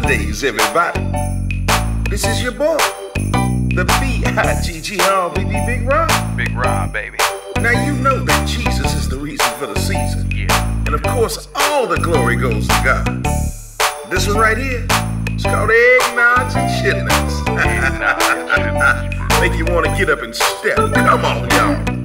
holidays, everybody. This is your boy, the B-I-G-G-R-B-B Bigg Robb. Bigg Robb, baby. Now you know that Jesus is the reason for the season. Yeah. And of course, all the glory goes to God. This one right here, it's called eggnogs and chitlins. Make you want to get up and step. Come on, y'all.